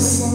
coração.